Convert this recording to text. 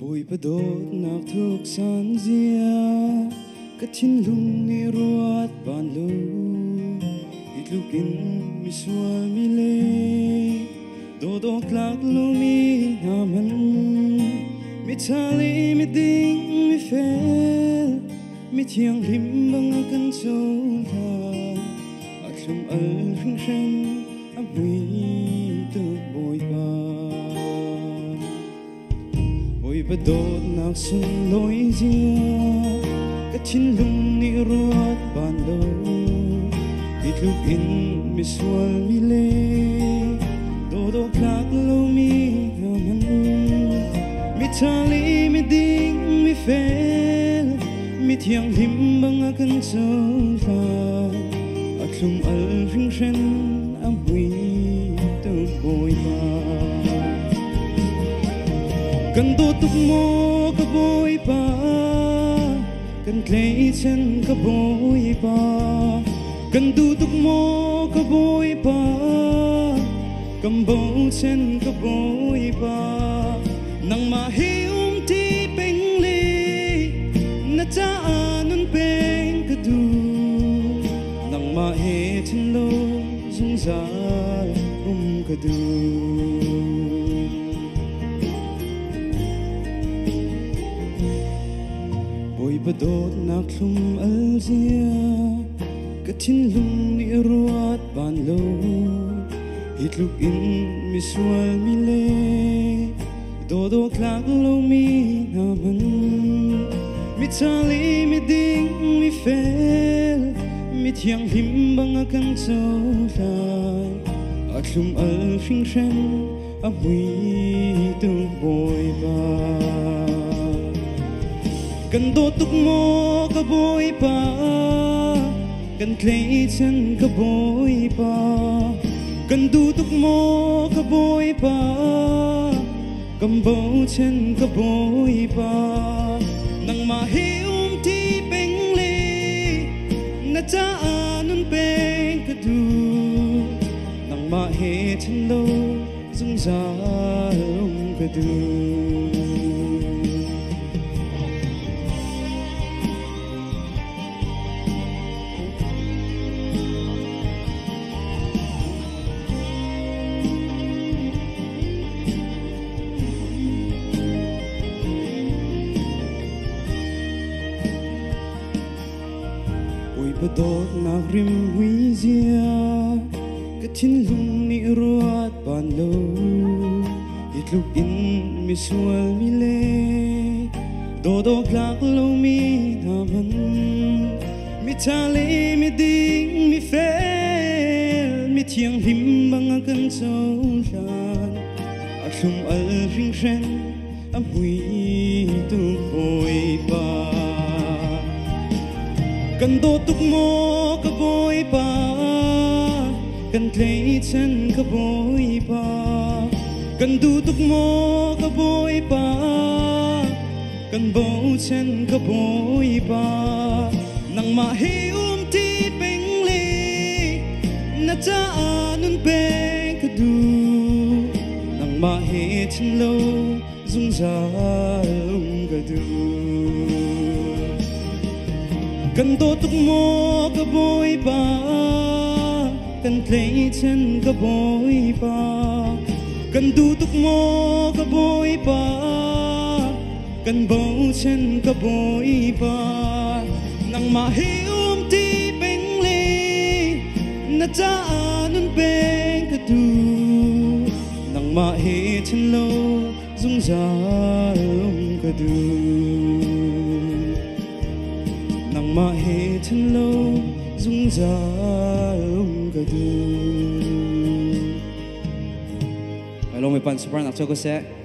bồi bờ đốt nạc thuốc san zia cất chín lung ni ruat ban lu ít lúc in mi sual mi le do do klak lu mi naman mi chali mi ding mi fel mi thiang lim bang kan chou tha atlum al ring ring a bui tu bồi bà ôi bà đốt nạc xuân lối dìa cái chín lung ni ruat bàn lo ít lúc in mi xuân mi lê do do klak lâu mi naman mi chali mi đinh mi phê, mi thiang lim băng akan chau sâu atlum al ring ren am hui tu boy ba kan do tuk mo ka boy pa kan clay chen pa kan du mo ka pa kan bo chen pa nang ti na cha zung za um ka du bồi bờ đốt nạc lum al zia cái tin lung ni ruat ban lo hit lúc in mi sual mi le do do klak lo mi na man mi chali mi ding mi fel biết yang him bang a kan chau lai a thlum al phing shen a hui tu bồi ba kan do tuk mo ka boy ba kan clay chen ka boy ba. Kan du tuk mo ka boy ba kan bo chen ka boy ba. He lâu dung zung ông về đường ôi bờ đốt nạc rim huy zia cái chín lung ni ruat ban lo ít lúc in mi sual mi le do do klak lo mi na man mi cha mi ding mi fel mi thiang him bang kan chau lan a à hlum à al ring ren am à hui tu boi ba kan do tuk mo ka boy pa kan clay chen ka boy pa kan du tuk mo ka boy pa kan bo chen ka boy pa nang ma hi um ti peng le na cha anun peng ka du nang ma hi chen lo dung za um ka du kan do tuk mo ka boy pa kan clay chen ka boy pa kan du tuk mo ka boy pa kan bo chen ka boy pa nang ma hi um ti peng le na cha anun peng ka tu nang ma hi chen lo dung za um ka du nang ma he thân lâu, dung ra Allons mes pannes, prendre un second set.